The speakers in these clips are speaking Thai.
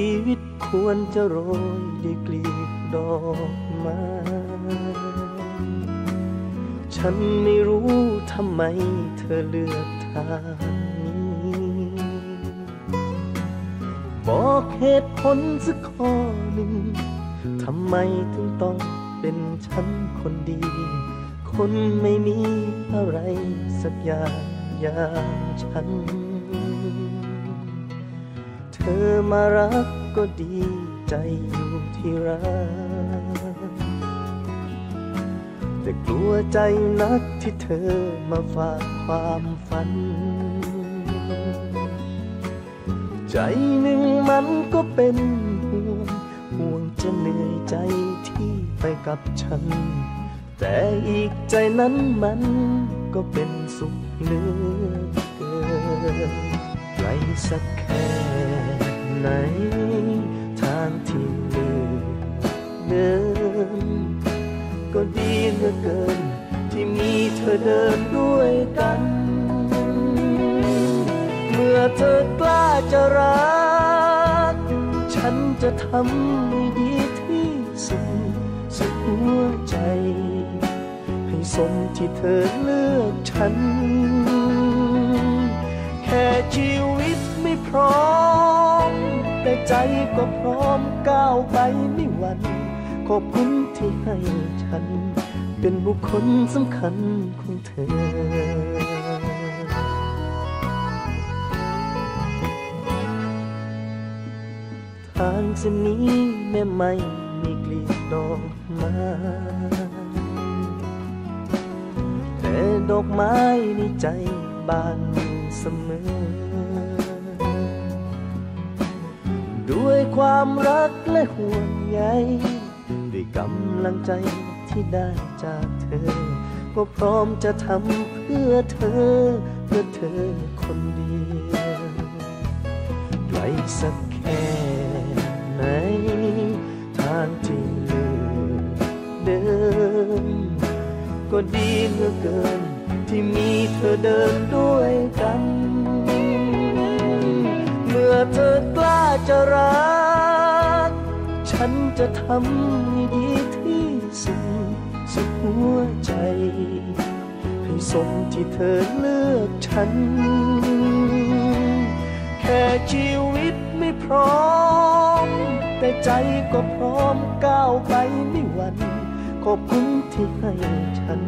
ชีวิตควรจะโรยด้วยกลีบดอกไม้ ฉันไม่รู้ทำไมเธอเลือกทางนี้ บอกเหตุผลสักข้อหนึ่ง ทำไมถึงต้องเป็นฉันคนดี คนไม่มีอะไรสักอย่างอย่างฉัน ธอมารักก็ดีใจอยู่ที่รัก แต่กลัวใจนักที่เธอมาฝากความฝัน ใจหนึ่งมันก็เป็นห่วงห่วงจะเหนื่อยใจที่ไปกับฉัน แต่อีกใจนั้นมันก็เป็นสุขเหลือเกินไกลสักแค่ ไหน ทางที่เลือเดินก็ดีเหลือเกิน ที่มีเธอเดินด้วยกัน เมื่อเธอกล้าจะรัก ฉันจะทำให้ดีที่สุดสุดหัวใจ ให้สมที่เธอเลือกฉัน ก็พร้อมก้าวไปไม่หวั่นขอบคุณที่ให้ฉัน เป็นบุคคลสำคัญของเธอทางเส้นนี้แม่ไม่มีกลีบดอกไม้แต่ดอกไม้ในใจบานเสมอ ด้วยความรักและห่วงใยด้วยกำลังใจที่ได้จากเธอ ก็พร้อมจะทำเพื่อเธอ เพื่อเธอคนเดียวไกลสักแค่ไหน ทางที่เลือกเดินก็ดีเหลือเกิน ที่มีเธอเดินด้วยกัน อเธอกล้าจะรัก ฉันจะทำให้ดีที่สุดสุดหัวใจ ให้สมที่เธอเลือกฉัน แค่ชีวิตไม่พร้อม แต่ใจก็พร้อมก้าวไปไม่หวั่นขอบคุณที่ให้ฉัน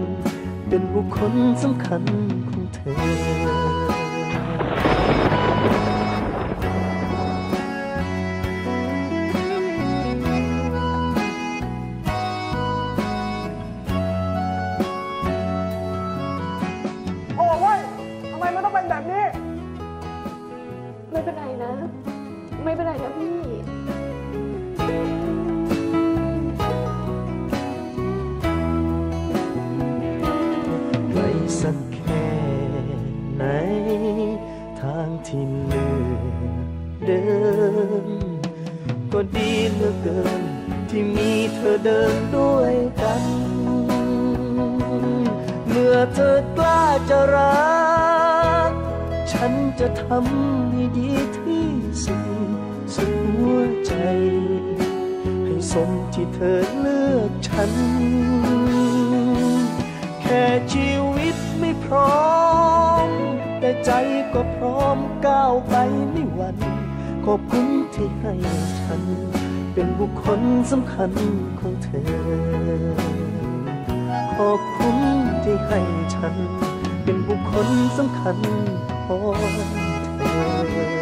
เป็นบุคคลสำคัญ เป็นไรนะ ไม่เป็นไรนะพี่ ไกลสักแค่ไหน ทางที่เหลือเดินก็ดีเหลือเกิน ที่มีเธอเดินด้วยกัน เมื่อเธอกล้าจะรัก ฉันจะทำให้ดีที่สุดสุดหัวใจ ให้สมที่เธอเลือกฉัน แค่ชีวิตไม่พร้อม แต่ใจก็พร้อมก้าวไปไม่หวั่นขอบคุณที่ให้ฉัน เป็นบุคคลสำคัญของเธอ ขอบคุณที่ให้ฉัน เป็นบุคคลสำคัญ ของเธอ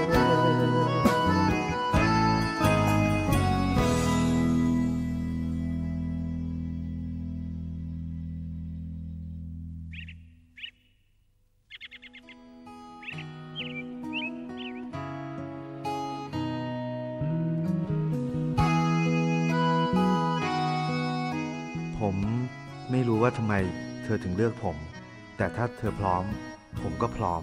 ผมไม่รู้ว่าทำไมเธอถึงเลือกผม แต่ถ้าเธอพร้อม ผมก็พร้อม